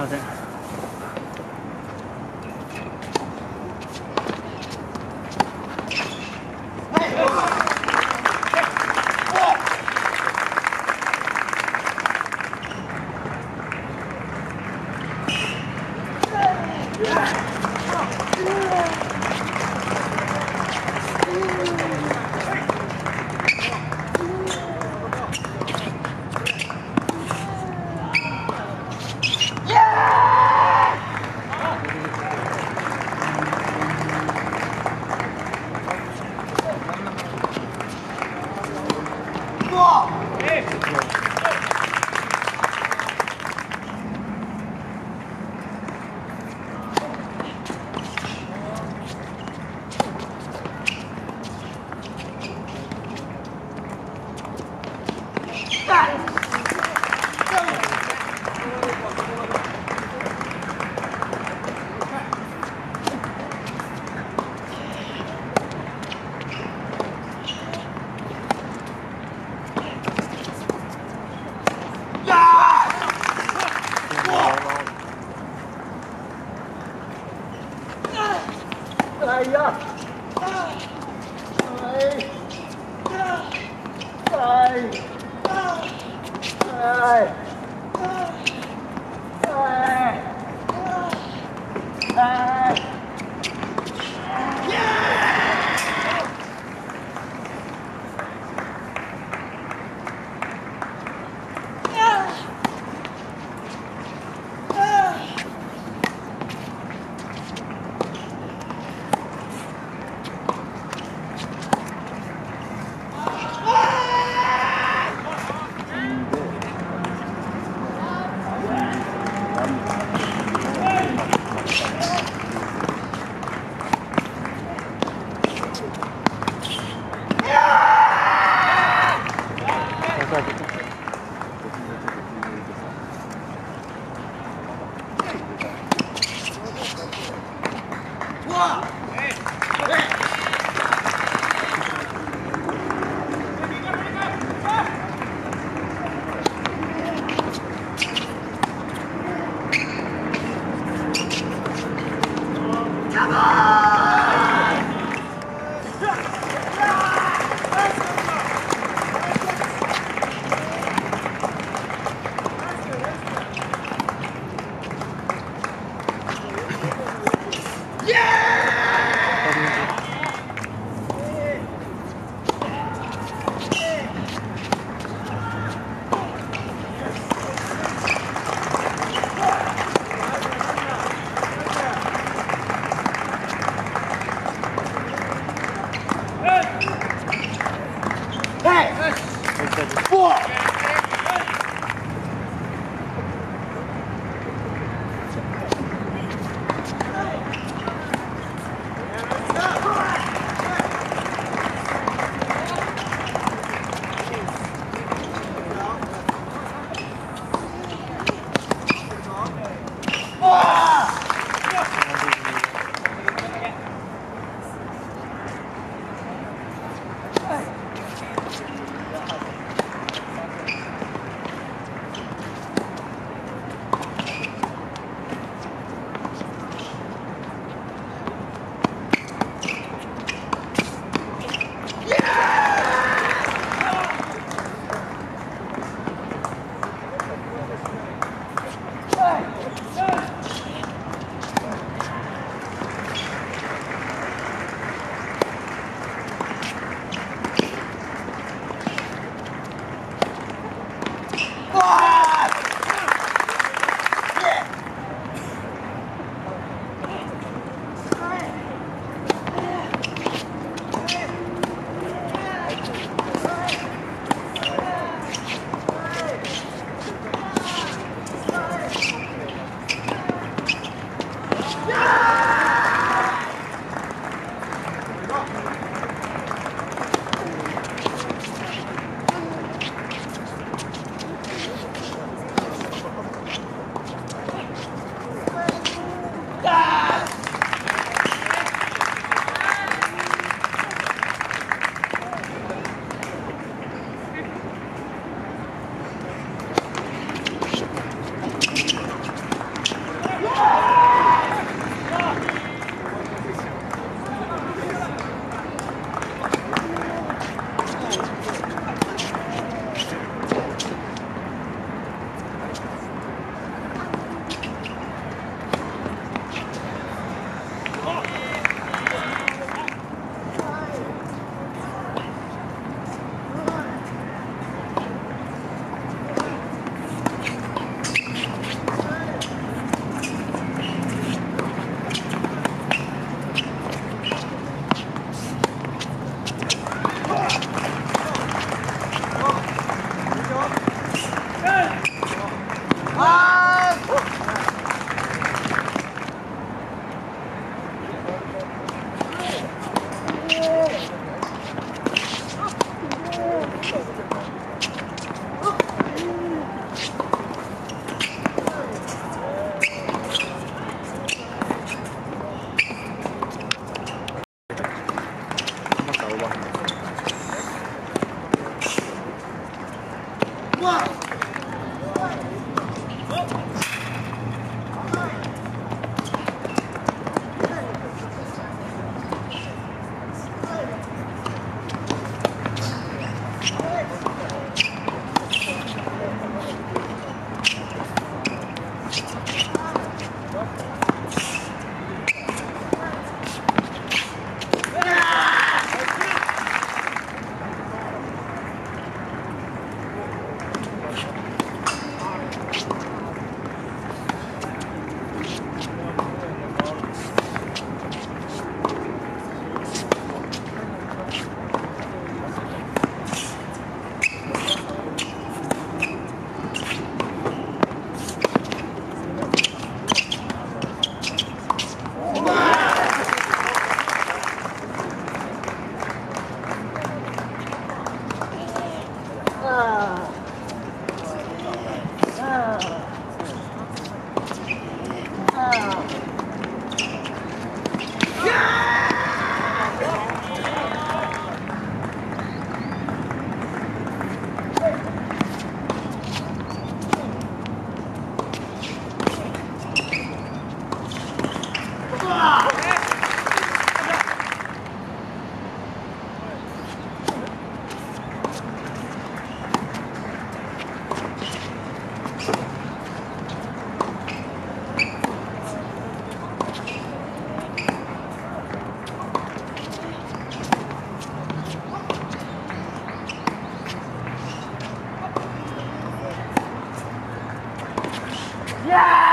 好的。哎あ快啊 Yeah!